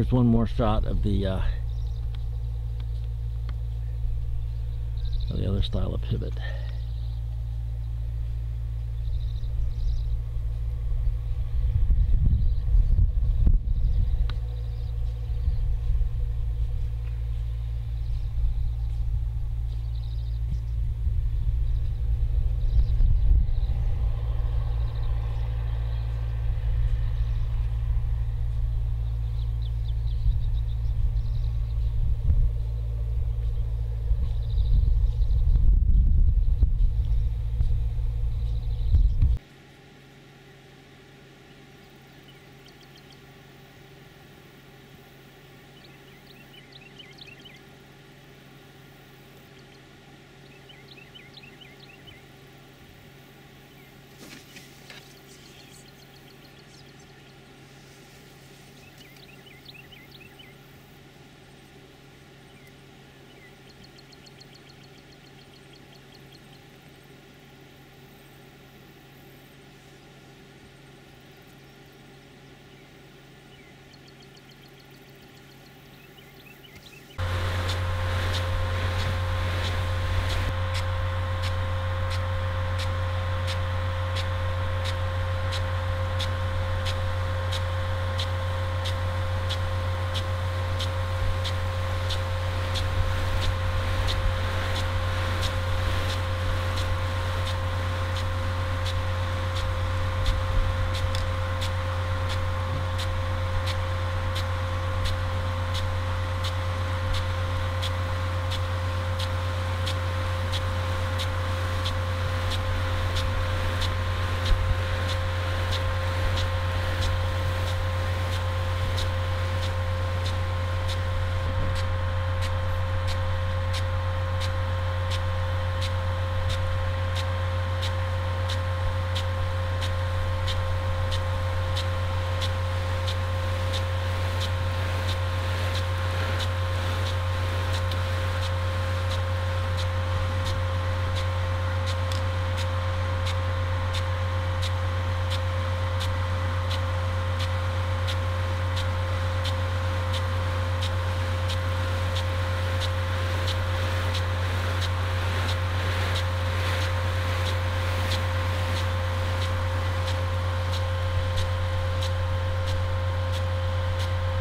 here's one more shot of the uh, of the other style of pivot.